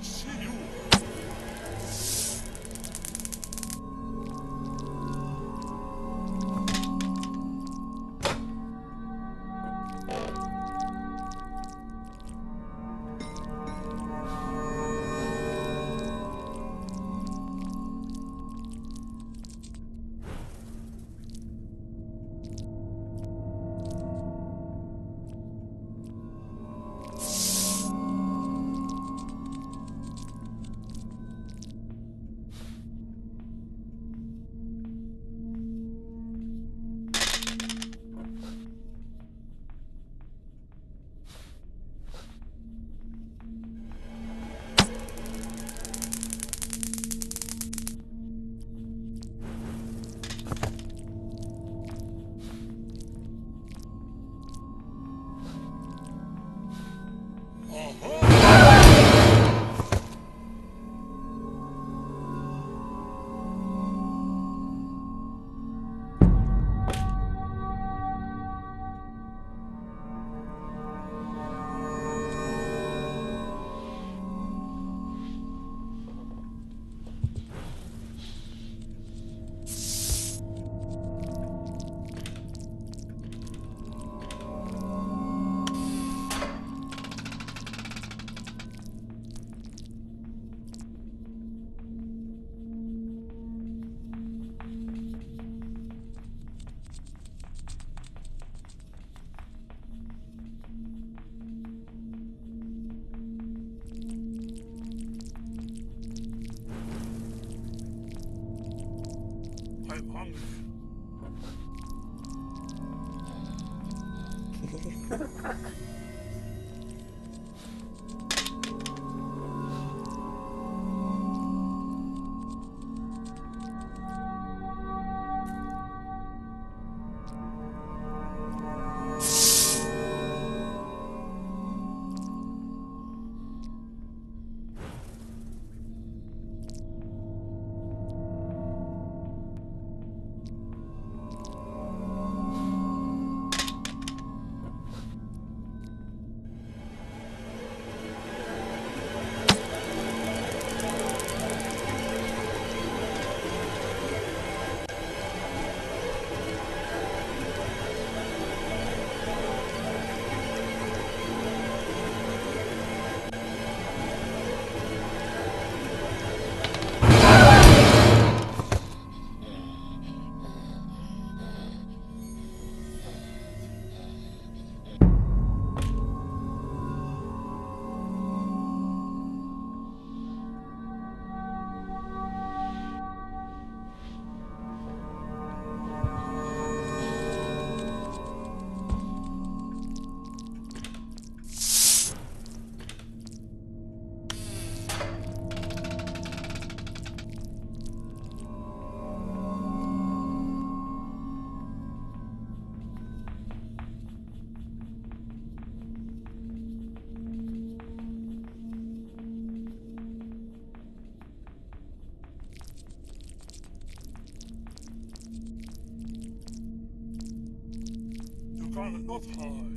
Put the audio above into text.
I you. I'm hungry. You cannot